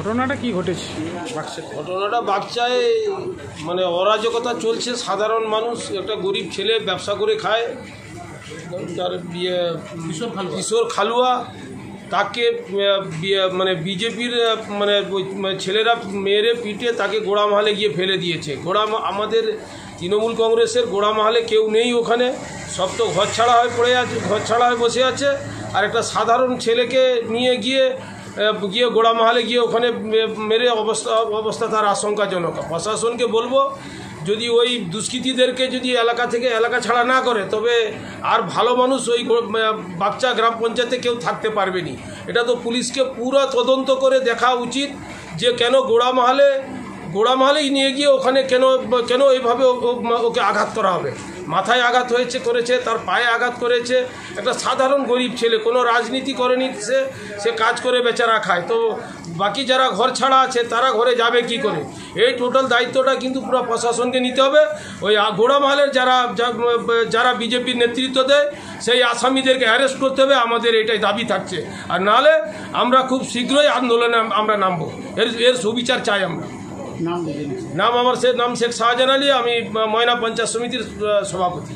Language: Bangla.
ঘটনাটা কি ঘটেছে? ঘটনাটা বাচ্চায় মানে অরাজকতা চলছে সাধারণ মানুষ একটা গরিব ছেলে ব্যবসা করে খায় তার বিয়ে কিশোর খালুয়া। তাকে আহ, বিয়ে- মানে বিজেপির মানে মানে ছেলেরা মেয়েরে পিটে তাকে গোড়া গোড়ামহালে গিয়ে ফেলে দিয়েছে। গোড়া আমাদের তৃণমূল কংগ্রেসের গোড়া গোড়ামহালে কেউ নেই ওখানে সব তো ঘর ছাড়া হয়ে পড়ে আছে ঘর ছাড়া হয়ে বসে আছে আর একটা সাধারণ ছেলেকে নিয়ে গিয়ে গিয়ে গোড়ামহালে গিয়ে ওখানে মেরে অবস্থা অবস্থা তার আশঙ্কাজনক। প্রশাসনকে বলব, যদি ওই দুষ্কৃতীদেরকে যদি এলাকা থেকে এলাকা ছাড়া না করে, তবে আর ভালো মানুষ ওই বাচ্চা গ্রাম পঞ্চায়েতে কেউ থাকতে পারবে নি। এটা তো পুলিশকে পুরো তদন্ত করে দেখা উচিত যে কেন গোড়ামহালে গোড়ামহালেই নিয়ে গিয়ে ওখানে কেন কেন এইভাবে ওকে আঘাত করা হবে। মাথায় আঘাত হয়েছে, করেছে, তার পায়ে আঘাত করেছে। একটা সাধারণ গরিব ছেলে, কোনো রাজনীতি করেনি, সে সে কাজ করে বেচারা খায়। তো বাকি যারা ঘর ছাড়া আছে, তারা ঘরে যাবে কি করে? এই টোটাল দায়িত্বটা কিন্তু পুরো প্রশাসনকে নিতে হবে। ওই গোড়ামহলের যারা যারা বিজেপির নেতৃত্ব দেয়, সেই আসামিদেরকে অ্যারেস্ট করতে হবে। আমাদের এটাই দাবি থাকছে। আর নাহলে আমরা খুব শীঘ্রই আন্দোলনে আমরা নামবো। এর এর সুবিচার চাই আমরা। নাম আমার সে নাম শেখ শাহজাহান আলী আমি ময়না পঞ্চায়েত সমিতির সভাপতি।